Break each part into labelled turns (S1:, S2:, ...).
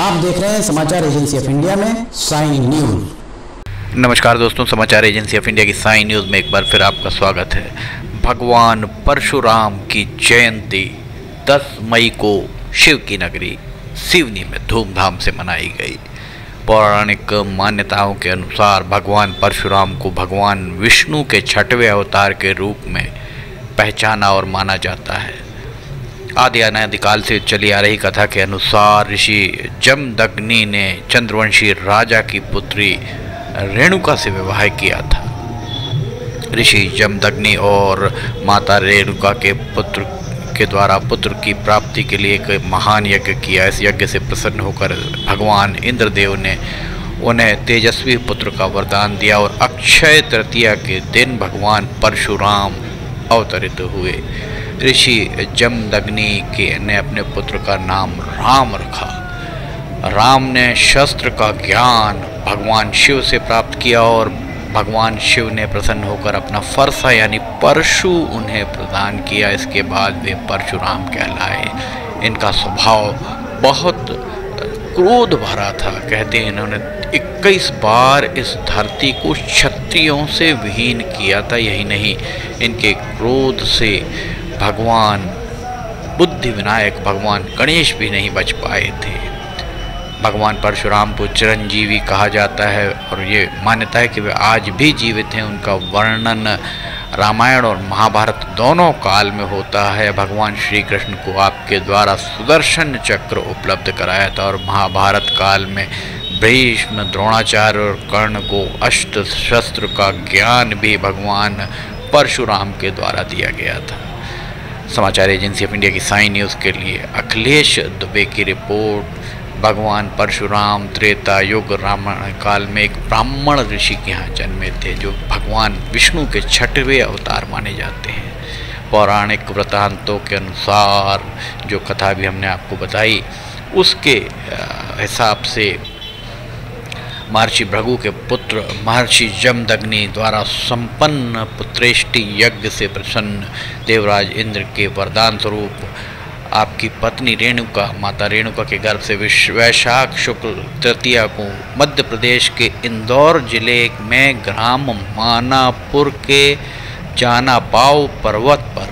S1: आप देख रहे हैं समाचार एजेंसी ऑफ़ इंडिया में साइन न्यूज़।
S2: नमस्कार दोस्तों, समाचार एजेंसी ऑफ़ इंडिया की साइन न्यूज़ में एक बार फिर आपका स्वागत है। भगवान परशुराम की जयंती 10 मई को शिव की नगरी सिवनी में धूमधाम से मनाई गई। पौराणिक मान्यताओं के अनुसार भगवान परशुराम को भगवान विष्णु के छठवें अवतार के रूप में पहचाना और माना जाता है। आदि अनादिकाल से चली आ रही कथा के अनुसार ऋषि जमदग्नि ने चंद्रवंशी राजा की पुत्री रेणुका से विवाह किया था। ऋषि जमदग्नि और माता रेणुका के पुत्र के द्वारा पुत्र की प्राप्ति के लिए एक महान यज्ञ किया। इस यज्ञ से प्रसन्न होकर भगवान इंद्रदेव ने उन्हें तेजस्वी पुत्र का वरदान दिया और अक्षय तृतीया के दिन भगवान परशुराम अवतरित हुए। ऋषि जमदग्नि के ने अपने पुत्र का नाम राम रखा। राम ने शस्त्र का ज्ञान भगवान शिव से प्राप्त किया और भगवान शिव ने प्रसन्न होकर अपना फरसा यानी परशु उन्हें प्रदान किया। इसके बाद वे परशुराम कहलाए। इनका स्वभाव बहुत क्रोध भरा था। कहते हैं इन्होंने 21 बार इस धरती को क्षत्रियों से विहीन किया था। यही नहीं, इनके क्रोध से भगवान बुद्धि विनायक भगवान गणेश भी नहीं बच पाए थे। भगवान परशुराम को चिरंजीवी कहा जाता है और ये मान्यता है कि वे आज भी जीवित हैं। उनका वर्णन रामायण और महाभारत दोनों काल में होता है। भगवान श्री कृष्ण को आपके द्वारा सुदर्शन चक्र उपलब्ध कराया था और महाभारत काल में भीष्म, द्रोणाचार्य और कर्ण को अष्ट शस्त्र का ज्ञान भी भगवान परशुराम के द्वारा दिया गया था। समाचार एजेंसी ऑफ़ इंडिया की साइन न्यूज़ के लिए अखिलेश दुबे की रिपोर्ट। भगवान परशुराम, त्रेता, युग, रामायण काल में एक ब्राह्मण ऋषि के यहाँ जन्मे थे, जो भगवान विष्णु के छठवें अवतार माने जाते हैं। पौराणिक वृतांतों के अनुसार, जो कथा भी हमने आपको बताई, उसके हिसाब से महर्षि भृगु के पुत्र महर्षि जमदग्नि द्वारा संपन्न पुत्रेष्टि यज्ञ से प्रसन्न देवराज इंद्र के वरदान स्वरूप, आपकी पत्नी रेणुका, माता रेणुका के गर्भ से वैशाख शुक्ल तृतीया को मध्य प्रदेश के इंदौर ज़िले में ग्राम मानापुर के जानापाव पर्वत पर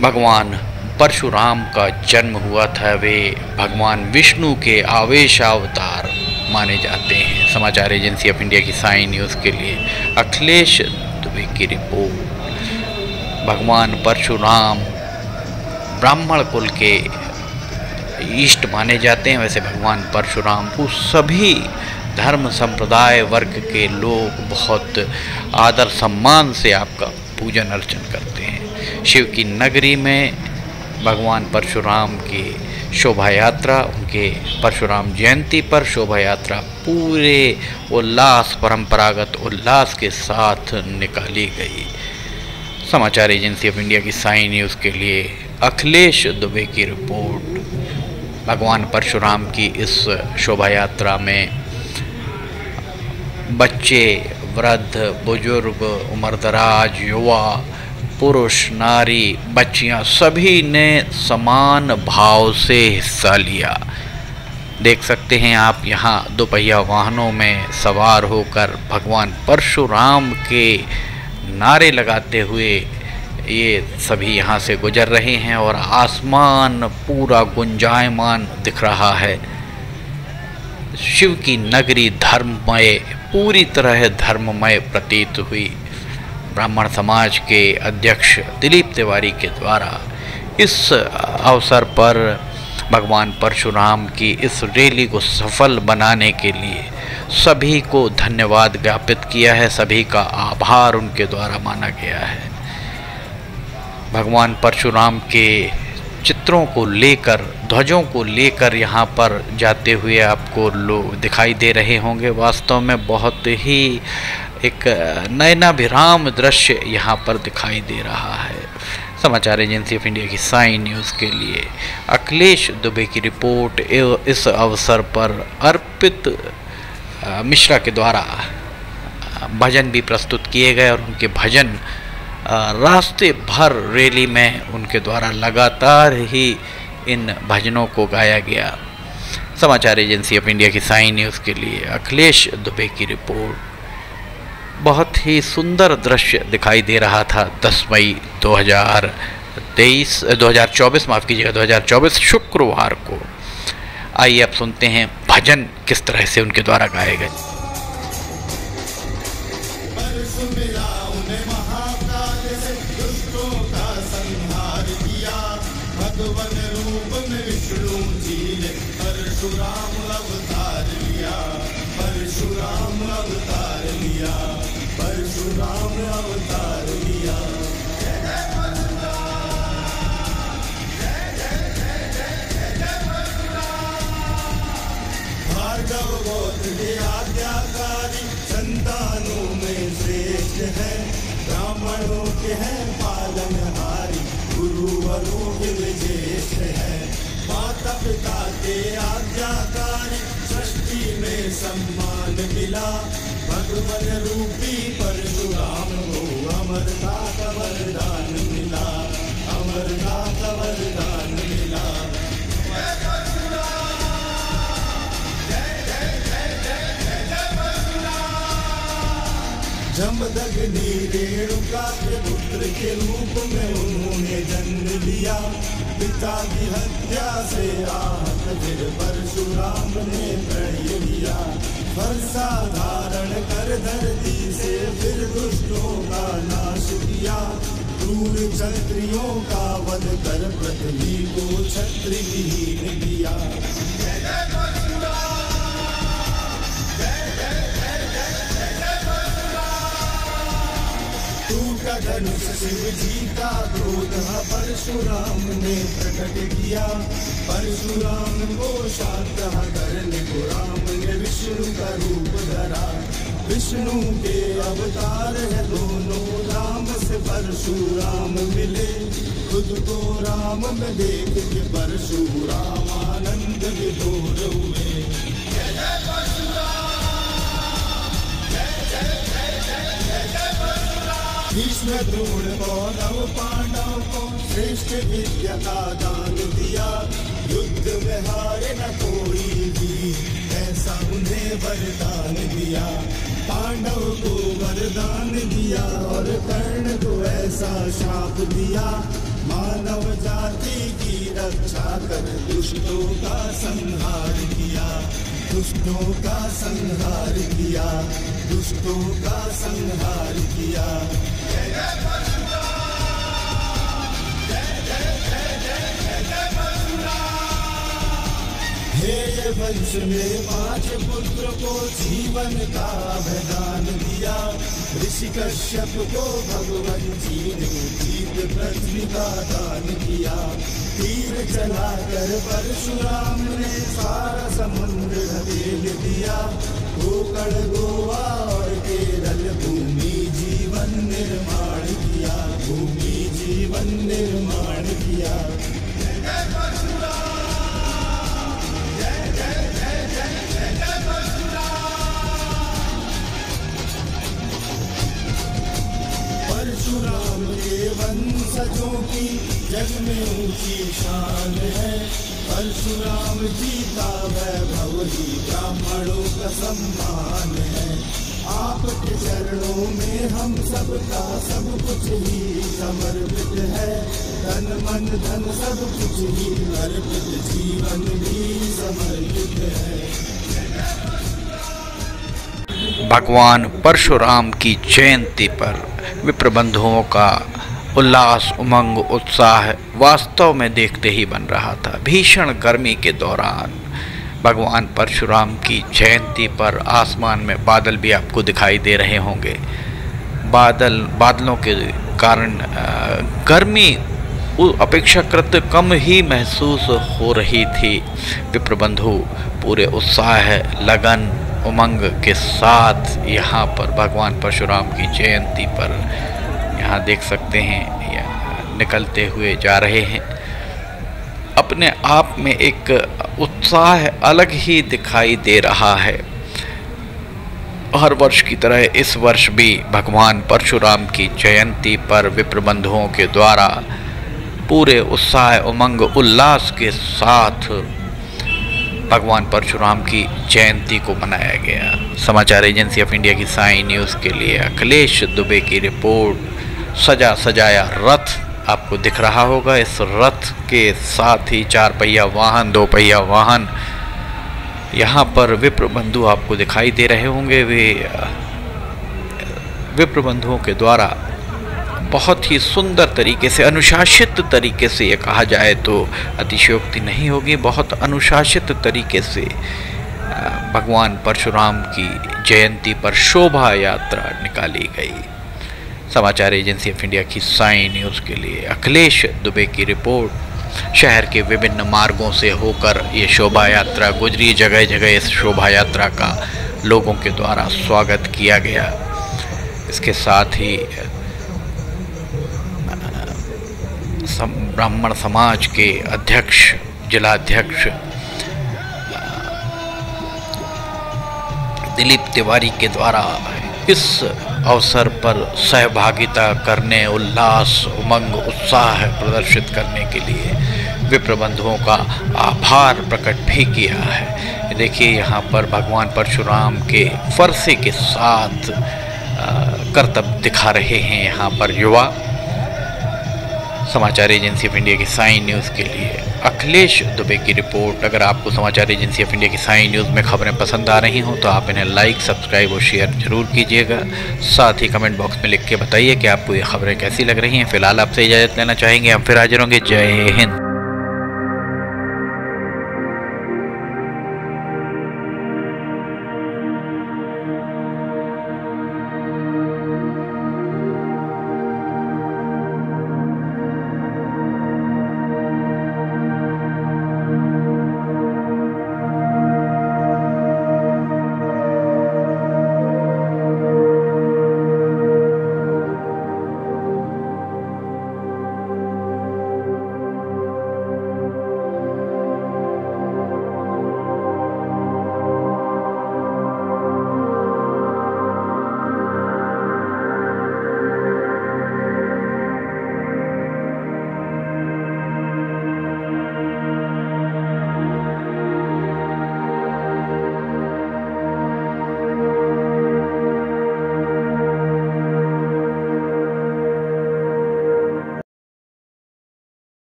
S2: भगवान परशुराम का जन्म हुआ था। वे भगवान विष्णु के आवेशावतार माने जाते हैं। समाचार एजेंसी ऑफ़ इंडिया की साई न्यूज़ के लिए अखिलेश दुबे की रिपोर्ट। भगवान परशुराम ब्राह्मण कुल के इष्ट माने जाते हैं। वैसे भगवान परशुराम को सभी धर्म संप्रदाय वर्ग के लोग बहुत आदर सम्मान से आपका पूजन अर्चन करते हैं। शिव की नगरी में भगवान परशुराम की शोभा यात्रा उनके परशुराम जयंती पर शोभा यात्रा पूरे उल्लास, परंपरागत उल्लास के साथ निकाली गई। समाचार एजेंसी ऑफ़ इंडिया की साई न्यूज़ के लिए अखिलेश दुबे की रिपोर्ट। भगवान परशुराम की इस शोभा यात्रा में बच्चे, वृद्ध, बुज़ुर्ग, उम्रदराज, युवा पुरुष, नारी, बच्चियाँ सभी ने समान भाव से हिस्सा लिया। देख सकते हैं आप यहाँ दोपहिया वाहनों में सवार होकर भगवान परशुराम के नारे लगाते हुए ये सभी यहाँ से गुजर रहे हैं और आसमान पूरा गुंजायमान दिख रहा है। शिव की नगरी धर्ममय, पूरी तरह धर्ममय प्रतीत हुई। ब्राह्मण समाज के अध्यक्ष दिलीप तिवारी के द्वारा इस अवसर पर भगवान परशुराम की इस रैली को सफल बनाने के लिए सभी को धन्यवाद ज्ञापित किया है, सभी का आभार उनके द्वारा माना गया है। भगवान परशुराम के चित्रों को लेकर, ध्वजों को लेकर यहाँ पर जाते हुए आपको लोग दिखाई दे रहे होंगे। वास्तव में बहुत ही एक नयनाभिराम दृश्य यहाँ पर दिखाई दे रहा है। समाचार एजेंसी ऑफ़ इंडिया की साई न्यूज़ के लिए अखिलेश दुबे की रिपोर्ट इस अवसर पर अर्पित मिश्रा के द्वारा भजन भी प्रस्तुत किए गए और उनके भजन रास्ते भर रैली में उनके द्वारा लगातार ही इन भजनों को गाया गया। समाचार एजेंसी ऑफ़ इंडिया की साइन न्यूज़ के लिए अखिलेश दुबे की रिपोर्ट। बहुत ही सुंदर दृश्य दिखाई दे रहा था 10 मई 2023 2024 माफ़ कीजिएगा 2024 शुक्रवार को। आइए आप सुनते हैं भजन किस तरह से उनके द्वारा गाए गए।
S3: के आज्ञाकारी संतानों में श्रेष्ठ है ब्राह्मणों के हैं ज्येष्ठ है। माता पिता के आज्ञाकारी सृष्टि में सम्मान मिला, भगवन रूपी परशुराम को अमरता का वरदान मिला अमरता का वरदान मिला। जमदग्नि रेणुका के पुत्र के रूप में उन्होंने जन्म लिया। पिता की हत्या से आहत फिर परशुराम ने प्रणय लिया वर्षा धारण कर धरती से फिर दुष्टों का नाश किया। क्रूर क्षत्रियों का वध कर पृथ्वी को छत्र विहीन किया। धनुष शिव का क्रोध परशुराम ने प्रकट किया। परशुराम को शांत करने को राम ने विष्णु का रूप धरा। विष्णु के अवतार है दोनों, राम से परशुराम मिले। खुद को राम में देख के परशुराम आनंद विभोर हुए। भीष्म द्रोण कौरव, पांडव को श्रेष्ठ विद्या का दान दिया। युद्ध में हारे न कोई भी, ऐसा उन्हें वरदान दिया। पांडव को वरदान दिया और कर्ण को ऐसा श्राप दिया। मानव जाति की रक्षा कर दुष्टों का संहार किया। दुष्टों का संहार किया। दुष्टों का संहार किया वंश में पाँच पुत्र को जीवन का वरदान दिया। ऋषि कश्यप को भगवान जी ने जीत पृथ्वी का दान किया तीर चलाकर परशुराम ने सारा समुद्र ढकेल दिया। गोकर्ण गोवा वंशजों की जग में ऊँची शान है। परशुराम जी का वैभव ही ब्राह्मणों का सम्मान है। आपके चरणों में हम सबका सब कुछ ही समर्पित है। तन मन, धन सब कुछ ही अर्पित जीवन भी समर्पित है।
S2: भगवान परशुराम की जयंती पर विप्र बंधुओं का उल्लास, उमंग, उत्साह वास्तव में देखते ही बन रहा था, भीषण गर्मी के दौरान। भगवान परशुराम की जयंती पर आसमान में बादल भी आपको दिखाई दे रहे होंगे। बादल, बादलों के कारण गर्मी अपेक्षाकृत कम ही महसूस हो रही थी। विप्र बंधु पूरे उत्साह, लगन, उमंग के साथ यहाँ पर भगवान परशुराम की जयंती पर यहाँ देख सकते हैं, या निकलते हुए जा रहे हैं। अपने आप में एक उत्साह अलग ही दिखाई दे रहा है। हर वर्ष की तरह इस वर्ष भी भगवान परशुराम की जयंती पर विप्रबंधुओं के द्वारा पूरे उत्साह उमंग उल्लास के साथ भगवान परशुराम की जयंती को मनाया गया। समाचार एजेंसी ऑफ़ इंडिया की साई न्यूज़ के लिए अखिलेश दुबे की रिपोर्ट। सजा सजाया रथ आपको दिख रहा होगा। इस रथ के साथ ही चार पहिया वाहन, दो पहिया वाहन यहाँ पर विप्र बंधु आपको दिखाई दे रहे होंगे। वे विप्र बंधुओं के द्वारा बहुत ही सुंदर तरीके से, अनुशासित तरीके से ये कहा जाए तो अतिशयोक्ति नहीं होगी। बहुत अनुशासित तरीके से भगवान परशुराम की जयंती पर शोभा यात्रा निकाली गई। समाचार एजेंसी ऑफ़ इंडिया की साई न्यूज़ के लिए अखिलेश दुबे की रिपोर्ट। शहर के विभिन्न मार्गों से होकर ये शोभा यात्रा गुजरी। जगह जगह इस शोभा यात्रा का लोगों के द्वारा स्वागत किया गया। इसके साथ ही ब्राह्मण समाज के अध्यक्ष, जिलाध्यक्ष, दिलीप तिवारी के द्वारा इस अवसर पर सहभागिता करने, उल्लास, उमंग, उत्साह प्रदर्शित करने के लिए विप्रबंधुओं का आभार प्रकट भी किया है। देखिए, यहाँ पर भगवान परशुराम के फरसे के साथ करतब दिखा रहे हैं यहाँ पर युवा। समाचार एजेंसी ऑफ़ इंडिया की साइन न्यूज़ के लिए। अखिलेश दुबे की रिपोर्ट। अगर आपको समाचार एजेंसी ऑफ़ इंडिया की साइन न्यूज़ में खबरें पसंद आ रही हों तो आप इन्हें लाइक, सब्सक्राइब और शेयर ज़रूर कीजिएगा। साथ ही कमेंट बॉक्स में लिख के बताइए कि आपको ये खबरें कैसी लग रही हैं। फ़िलहाल आपसे इजाज़त लेना चाहेंगे। हम फिर हाजिर होंगे। जय हिंद।